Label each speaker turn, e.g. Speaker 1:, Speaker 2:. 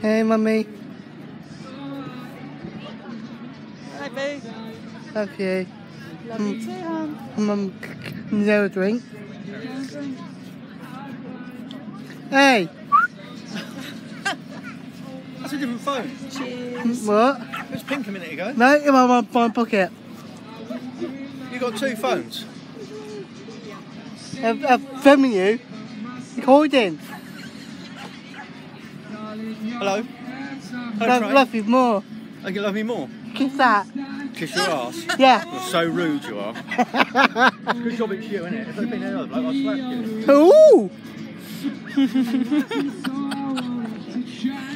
Speaker 1: Hey, mummy.
Speaker 2: Hi, boo.
Speaker 1: Love you.
Speaker 2: Love you too, hon.
Speaker 1: Mum, no drink. Hey,
Speaker 3: That's a different phone.
Speaker 2: Cheers.
Speaker 1: what?
Speaker 3: It was pink a minute ago.
Speaker 1: No, in my, my, my pocket.
Speaker 3: You got two phones.
Speaker 1: I'm, I'm filming you. Recording.
Speaker 3: Hello. Hello,
Speaker 1: Love,
Speaker 3: Craig.
Speaker 1: love you more.
Speaker 3: Oh, you love me more.
Speaker 1: Kiss that.
Speaker 3: Kiss your ass.
Speaker 1: Yeah.
Speaker 3: You're so rude, you are. Good job it's you, innit? If it had been another bloke, I'd slap you.
Speaker 1: Ooh!